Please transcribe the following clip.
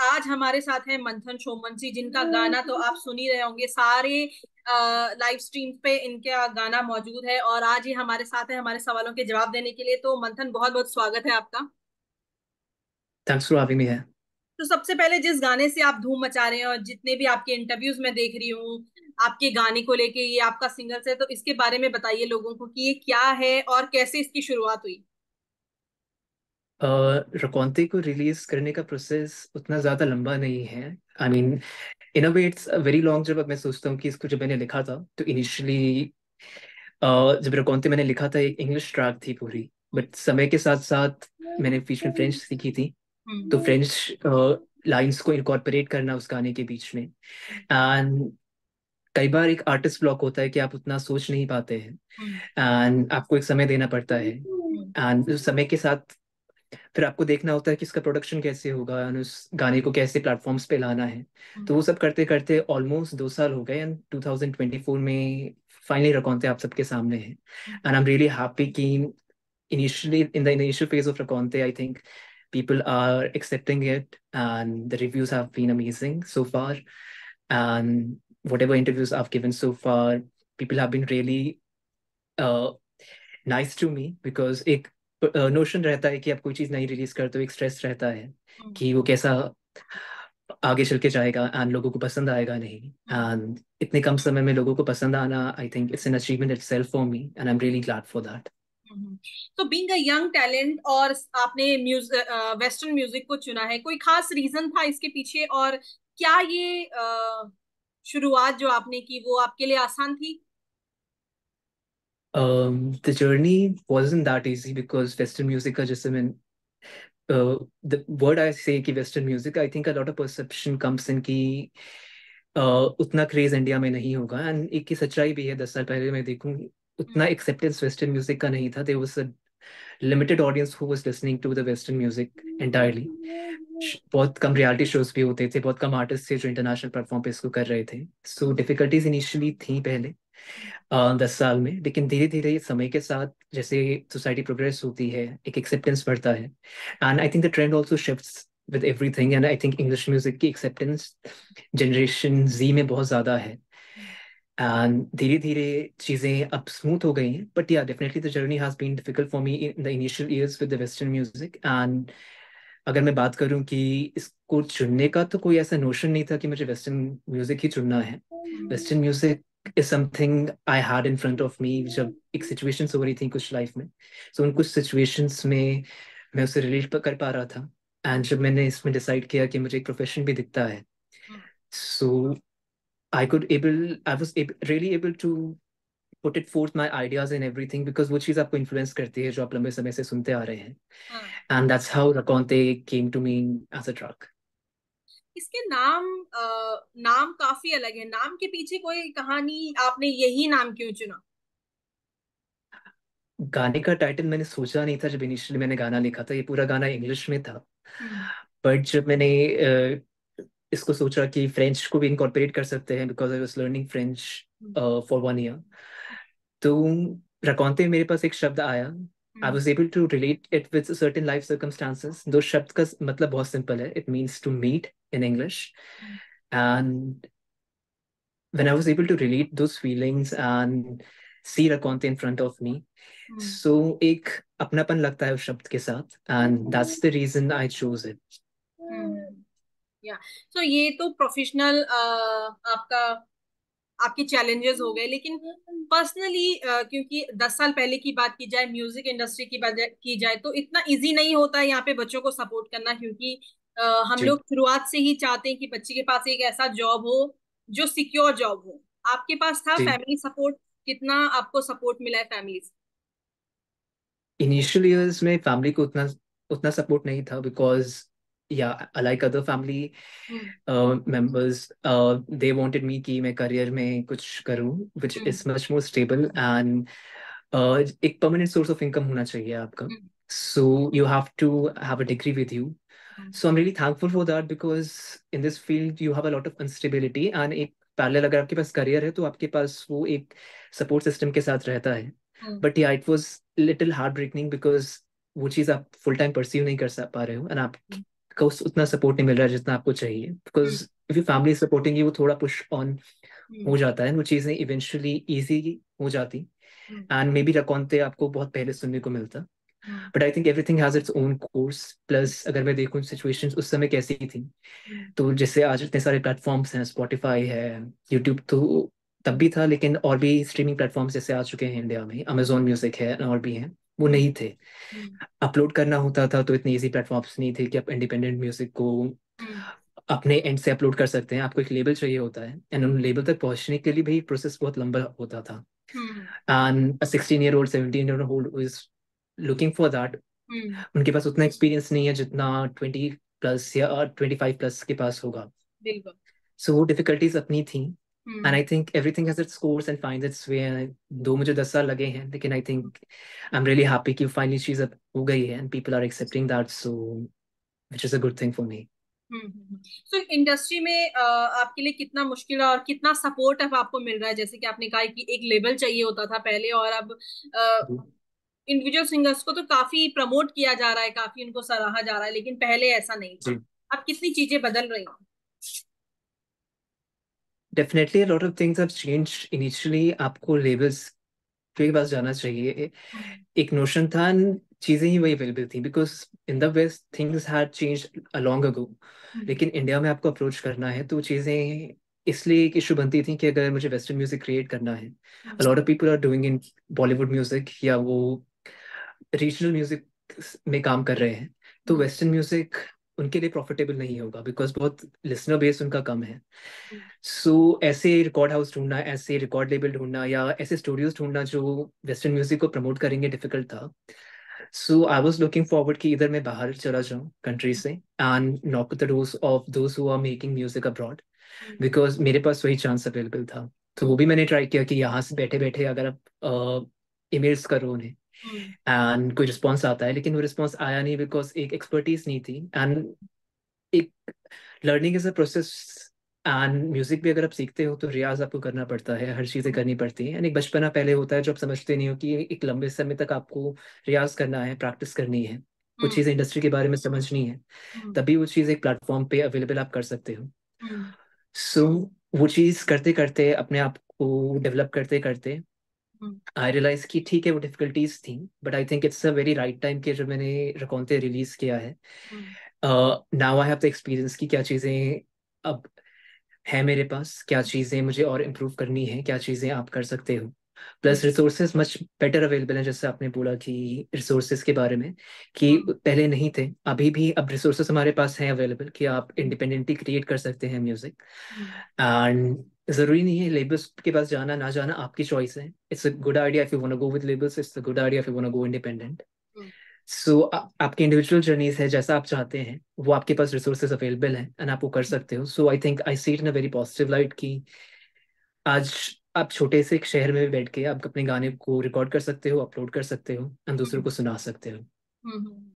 आज हमारे साथ हैं मंथन सोमवंशी जिनका गाना तो आप सुन ही रहे होंगे। सारे लाइव स्ट्रीम पे इनका गाना मौजूद है और आज ये हमारे साथ है हमारे सवालों के जवाब देने के लिए। तो मंथन बहुत बहुत स्वागत है आपका। Thanks for having me here तो सबसे पहले जिस गाने से आप धूम मचा रहे हैं और जितने भी आपके इंटरव्यूज़ में देख रही हूँ आपके गाने को लेके ये आपका सिंगल्स है तो इसके बारे में बताइए लोगों को कि ये क्या है और कैसे इसकी शुरुआत हुई? रकौंते को रिलीज़ करने का प्रोसेस उतना ज़्यादा लंबा नहीं है। I mean in a way it's very long जब मैं सोचता हूँ कि इसको जब मैंने लिखा था तो इनिशियली uh, जब रकौंते मैंने लिखा था एक इंग्लिश ट्रैक थी पूरी बट समय के साथ साथ मैंने बीच में फ्रेंच सीखी थी। तो फ्रेंच लाइंस को इनकॉर्पोरेट करना उस गाने के बीच में। एंड कई बार एक आर्टिस्ट ब्लॉक होता है कि आप उतना सोच नहीं पाते हैं। एंड आपको एक समय देना पड़ता है। एंड उस समय के साथ फिर आपको देखना होता है कि इसका प्रोडक्शन कैसे होगा एंड उस गाने को कैसे प्लेटफॉर्म्स पे लाना है। हम्म। तो वो सब करते करते ऑलमोस्ट दो साल हो गए एंड टू में फाइनली रकौनते आप सबके सामने हैं। And I am really happy कि initially in the initial phase of Raconteur I think people are accepting it and the reviews have been amazing so far and whatever interviews have given so far people have been really nice to me because एक नोशन रहता है कि आप कोई चीज़ नहीं release करते हो एक स्ट्रेस रहता है कि वो कैसा आगे चल के जाएगा एंड लोगों को पसंद आएगा नहीं। एंड इतने कम समय में लोगों को पसंद आना I think it's an achievement itself for me and I am really glad for that तो बीइंग अ यंग टैलेंट और आपने म्यूज़िक वेस्टर्न म्यूज़िक को चुना है कोई खास रीजन था इसके पीछे और क्या ये uh, शुरुआत जो आपने की वो आपके लिए आसान थी? Um, the journey wasn't that easy because Western music का जैसे मैं the word I say कि Western music, I think a lot of perception comes in कि uh, उतना क्रेज इंडिया में नहीं होगा। एंड एक की सच्चाई भी है दस साल पहले मैं देखूँ उतना एक्सेप्टेंस वेस्टर्न म्यूज़िक का नहीं था। There was a limited audience who was listening to the western music entirely बहुत कम रियलिटी शोज़ भी होते थे बहुत कम आर्टिस्ट थे जो इंटरनेशनल प्लेटफॉर्म पे इसको कर रहे थे। सो डिफिकल्टीज इनिशियली थी पहले। दस साल में। लेकिन धीरे धीरे समय के साथ जैसे सोसाइटी प्रोग्रेस होती है, एक एक्सेप्टेंस बढ़ता है। And I think the trend also shift with everything and I think English music की एक्सेप्टेंस जनरेशन जी में बहुत ज़्यादा है। एंड धीरे धीरे चीज़ें अब स्मूथ हो गई हैं but yeah definitely the journey has been difficult for me in the initial years with the western music and अगर मैं बात करूँ कि इसको चुनने का तो कोई ऐसा नोशन नहीं था कि मुझे वेस्टर्न म्यूज़िक ही चुनना है। Western music is something I had in front of me जब एक situations हो रही थी कुछ लाइफ में। सो so उन कुछ situations में मैं उससे रिलेट कर पा रहा था। एंड जब मैंने इसमें डिसाइड किया कि मुझे एक प्रोफेशन भी दिखता है so I could able I was really able to put it forth my ideas in everything because वो चीज़ आपको इन्फ्लुएंस करती है जो आप लंबे समय से सुनते आ रहे हैं। And that's how Raconteur came to me as a track इसके नाम आ, नाम काफ़ी अलग है। नाम के पीछे कोई कहानी आपने यही नाम क्यों चुना? गाने का टाइटल मैंने सोचा नहीं था जब इनिशियली मैंने गाना लिखा था। ये पूरा गाना इंग्लिश में था। But hmm. जब मैंने इसको सोचा कि फ्रेंच को भी इनकॉर्पोरेट कर सकते हैं because I was learning French for one year तो रकौनते मेरे पास एक शब्द आया। I was able to relate it with certain life circumstances दो शब्द का मतलब बहुत सिंपल है it means to meet in English. Mm. And when I was able to relate those feelings and see Raconte in front of me, mm. so एक अपनापन लगता है उस शब्द के साथ and that's the reason I chose it. या सो ये तो प्रोफेशनल आपका आपके चैलेंजेस हो गए लेकिन पर्सनली क्योंकि दस साल पहले की बात की जाए म्यूज़िक इंडस्ट्री की बात की जाए तो इतना इजी नहीं होता है यहाँ पे बच्चों को सपोर्ट करना क्योंकि हम लोग शुरुआत से ही चाहते हैं कि बच्चे के पास एक ऐसा जॉब हो जो सिक्योर जॉब हो। आपके पास था फैमिली सपोर्ट कितना आपको सपोर्ट मिला है फैमिली से इनिशियल इयर्स में फैमिली को उतना उतना सपोर्ट नहीं था because yeah like other family members they wanted me कि मैं करियर में कुछ करूँ which is much more stable and एक परमानेंट सोर्स ऑफ़ इनकम होना चाहिए आपका। So you have to have a degree with you so i'm really thankful for that because in this field you have a lot of instability and एक parallel अगर आपके पास career है तो आपके पास वो एक सपोर्ट सिस्टम के साथ रहता है। But yeah it was little heart breaking because वो चीज़ आप फुल टाइम परस्यू नहीं कर पा रहे हो एंड आप का उस उतना सपोर्ट नहीं मिल रहा है जितना आपको चाहिए। Because if you family supporting you वो थोड़ा पुश ऑन हो जाता है। वो चीज़ें इवेंचुअली ईजी हो जाती। एंड मे बी रकौनते आपको बहुत पहले सुनने को मिलता। But I think everything has its own course plus अगर मैं देखूँ सिचुएशंस उस समय कैसी थी। तो जैसे आज इतने सारे प्लेटफॉर्म्स हैं स्पॉटिफाई है यूट्यूब तो तब भी था लेकिन और भी स्ट्रीमिंग प्लेटफॉर्म्स जैसे आ चुके हैं इंडिया में। अमेजोन म्यूज़िक है और भी हैं। वो नहीं थे। अपलोड करना होता था तो इतने इजी प्लेटफॉर्म्स नहीं थे कि आप इंडिपेंडेंट म्यूज़िक को अपने एंड से अपलोड कर सकते हैं। आपको एक लेबल चाहिए होता है एंड उन लेबल तक पहुँचने के लिए भी प्रोसेस बहुत लंबा होता था। And sixteen year old seventeen year old is looking for that उनके पास उतना एक्सपीरियंस नहीं है जितना ट्वेंटी प्लस या ट्वेंटी फाइव प्लस के पास होगा। सो so, वो डिफिकल्टीज अपनी थी। And I think everything has its course and find its way though मुझे दस साल लगे हैं लेकिन I think I am really happy कि फाइनली चीज़ अब हो गई है and people are accepting that so which is a good thing for me तो इंडस्ट्री में आपके लिए कितना मुश्किल है और कितना सपोर्ट अब आपको मिल रहा है? जैसे कि आपने कहा कि एक लेबल चाहिए होता था पहले और अब इंडिविजुअल सिंगर्स को तो काफ़ी प्रमोट किया जा रहा है काफ़ी उनको सराहा जा रहा है लेकिन पहले ऐसा नहीं था। अब कितनी चीज़ें बदल रही हैं? Definitely lot of things have changed initially आपको लेबल्स के पास जाना चाहिए। एक नोशन था चीज़ें ही वही अवेलेबल थी because in the west things had changed long ago लेकिन इंडिया में आपको अप्रोच करना है तो चीज़ें इसलिए एक इशू बनती थी कि अगर मुझे वेस्टर्न म्यूज़िक क्रिएट करना है। Lot of people are doing in Bollywood music या वो रीजनल म्यूज़िक में काम कर रहे हैं। तो वेस्टर्न. म्यूज़िक उनके लिए प्रॉफिटेबल नहीं होगा बिकॉज़ बहुत लिसनर बेस उनका कम है। सो so, ऐसे रिकॉर्ड हाउस ढूंढना ऐसे रिकॉर्ड लेबल ढूंढना या ऐसे स्टूडियोज ढूंढना जो वेस्टर्न म्यूज़िक को प्रमोट करेंगे डिफ़िकल्ट था। So I was looking forward कि इधर मैं बाहर चला जाऊँ कंट्री से and knock the doors of those who are making music abroad because मेरे पास वही चांस अवेलेबल था। तो वो भी मैंने ट्राई किया कि यहाँ से बैठे बैठे अगर आप ईमेल्स करो उन्हें एंड hmm. कोई रिस्पॉन्स आता है लेकिन वो रिस्पॉन्स आया नहीं बिकॉज़ एक एक्सपर्टीज नहीं थी एंड एक learning is a process and music भी अगर आप सीखते हो तो रियाज आपको करना पड़ता है हर चीज़ें करनी पड़ती हैं एक बचपना पहले होता है जो आप समझते नहीं हो कि एक लंबे समय तक आपको रियाज करना है प्रैक्टिस करनी है कुछ hmm. चीज़ें इंडस्ट्री के बारे में समझनी है hmm. तभी वो चीज़ एक प्लेटफॉर्म पे अवेलेबल आप कर सकते हो सो so, वो चीज़ करते करते अपने आप को डेवलप करते करते आई रियलाइज़ कि ठीक है वो डिफिकल्टीज थी but I think it's a very right time के जब मैंने रकौनते रिलीज़ किया है। Now I have the experience की क्या चीज़ें अब है मेरे पास क्या चीज़ें मुझे और इम्प्रूव करनी है क्या चीज़ें आप कर सकते हो। Plus resources much better available है जैसे आपने बोला कि रिसोर्सेज के बारे में कि हाँ। पहले नहीं थे अभी भी अब रिसोर्सेज हमारे पास हैं अवेलेबल कि आप इंडिपेंडेंटली क्रिएट कर सकते हैं म्यूज़िक एंड ज़रूरी नहीं है लेबल्स के पास जाना ना जाना आपकी चॉइस है। It's a good idea if you want to go with labels it's a good idea if you want to go independent so आपकी इंडिविजुअल जर्नीज है जैसा आप चाहते हैं वो आपके पास रिसोर्सेज अवेलेबल हैं एंड आप वो कर सकते हो। So I think I see it in a very positive light कि आज आप छोटे से एक शहर में बैठ के आप अपने गाने को रिकॉर्ड कर सकते हो अपलोड कर सकते हो एंड दूसरों को सुना सकते हो।